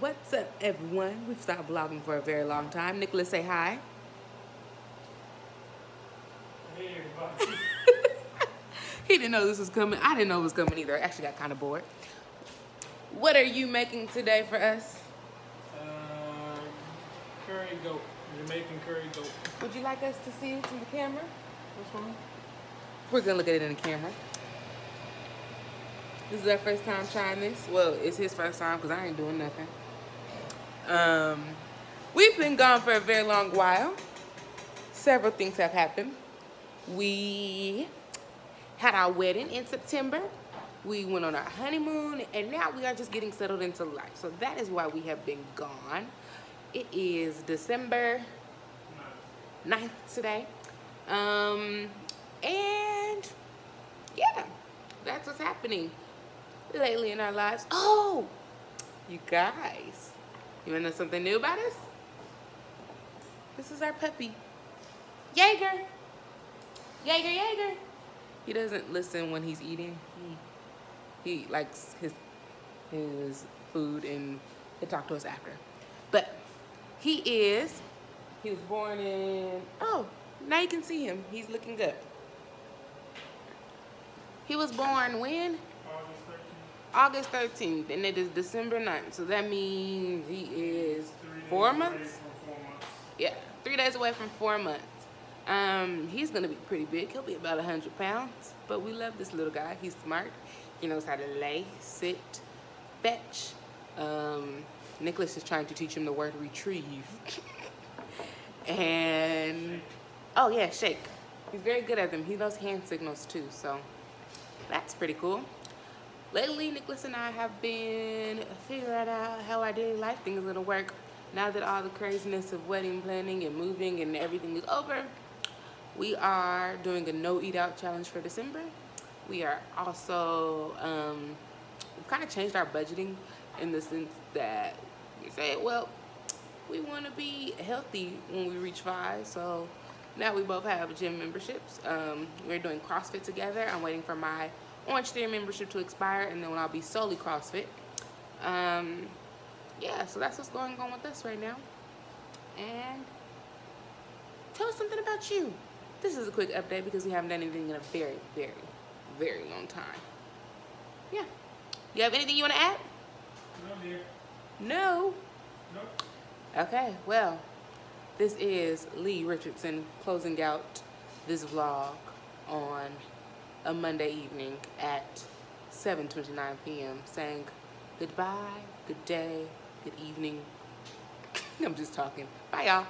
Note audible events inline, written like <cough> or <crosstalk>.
what's up, everyone? We've stopped vlogging for a very long time. Nicholas, say hi. Hey everybody. <laughs> he didn't know this was coming. I didn't know it was coming either. I actually got kind of bored. What are you making today for us? um, curry goat. Jamaican curry goat. Would you like us to see it in the camera? Which one? We're gonna look at it in the camera. This is our first time trying this. Well, it's his first time because I ain't doing nothing. Um, we've been gone for a very long while. Several things have happened. We had our wedding in September. We went on our honeymoon, and now we are just getting settled into life. So that is why we have been gone. It is December 9th today. Um, and yeah, that's what's happening lately in our lives. Oh, you guys, you wanna know something new about us? This is our puppy, Jaeger. Jaeger, Jaeger. He doesn't listen when he's eating. He, he likes his his food and he'll talk to us after. But he is, he was born in, oh, now you can see him. He's looking good. He was born when? August 13th. And it is December 9th. So that means he is four months? Yeah, three days away from four months. Um, he's gonna be pretty big. He'll be about 100 pounds, but we love this little guy. He's smart. He knows how to lay, sit, fetch. Um, Nicholas is trying to teach him the word retrieve. <laughs> and, oh yeah, shake. He's very good at them. He knows hand signals too, so that's pretty cool. Lately, Nicholas and I have been figuring out how our daily life thing is gonna work. Now that all the craziness of wedding planning and moving and everything is over, we are doing a no eat out challenge for December. We are also, um, we've kind of changed our budgeting in the sense that we say, well, we want to be healthy when we reach five. So now we both have gym memberships. Um, we're doing CrossFit together. I'm waiting for my Orange Theory membership to expire, and then when I'll be solely CrossFit. Um, yeah, so that's what's going on with us right now. And tell us something about you. This is a quick update because we haven't done anything in a very, very, very long time. Yeah. You have anything you want to add? No, dear. No. Nope. Okay, well, this is Lee Richardson closing out this vlog on a Monday evening at 7.29 p.m. saying goodbye, good day, good evening. <laughs> I'm just talking. Bye, y'all.